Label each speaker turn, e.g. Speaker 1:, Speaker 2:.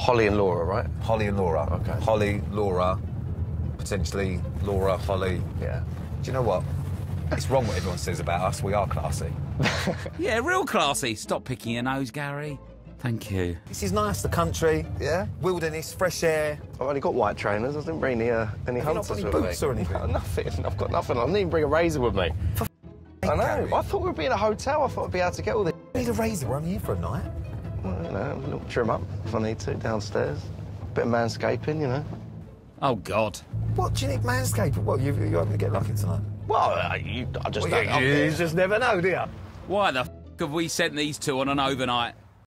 Speaker 1: Holly and Laura, right?
Speaker 2: Holly and Laura.
Speaker 1: Okay.
Speaker 2: Holly, Laura, potentially Laura, Holly.
Speaker 1: Yeah.
Speaker 2: Do you know what? It's wrong what everyone says about us. We are classy.
Speaker 3: Yeah, real classy. Stop picking your nose, Gary. Thank you.
Speaker 2: This is nice, the country.
Speaker 1: Yeah?
Speaker 2: Wilderness, fresh air.
Speaker 1: I've only got white trainers. I didn't bring any, uh, any
Speaker 2: Have you not
Speaker 1: hunters
Speaker 2: got any
Speaker 1: with
Speaker 2: boots
Speaker 1: me.
Speaker 2: or anything?
Speaker 1: No, nothing. I've got nothing. I didn't even bring a razor with me. I know.
Speaker 2: Gary.
Speaker 1: I thought we'd be in a hotel. I thought I'd be able to get all this.
Speaker 2: Need a razor. We're only here for a night.
Speaker 1: You know, a little trim up if I need to downstairs. Bit of manscaping, you know.
Speaker 3: Oh, God.
Speaker 2: What do you need manscaping? What you you hoping to get lucky tonight?
Speaker 1: Well, uh, you, I just
Speaker 2: Well,
Speaker 1: don't.
Speaker 2: yeah,
Speaker 1: You just never know, do you?
Speaker 3: Why the f have we sent these two on an overnight?